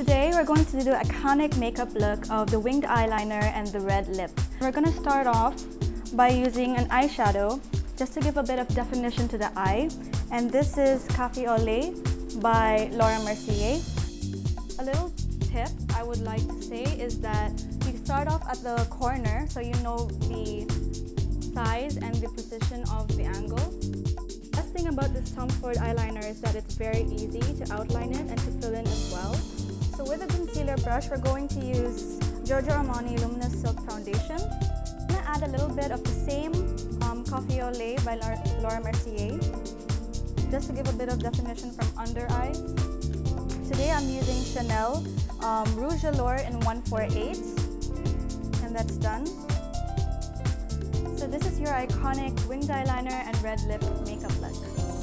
Today we're going to do the iconic makeup look of the winged eyeliner and the red lip. We're going to start off by using an eyeshadow just to give a bit of definition to the eye. And this is Cafe Au Lait by Laura Mercier. A little tip I would like to say is that you start off at the corner so you know the size and the position of the angle. The Best thing about this Tom Ford eyeliner is that it's very easy to outline it and to fill in brush, we're going to use Giorgio Armani Luminous Silk Foundation. I'm going to add a little bit of the same um, Cafe Au Lait by Laura Mercier, just to give a bit of definition from under eyes. Today I'm using Chanel um, Rouge Allure in 148, and that's done. So this is your iconic winged eyeliner and red lip makeup look.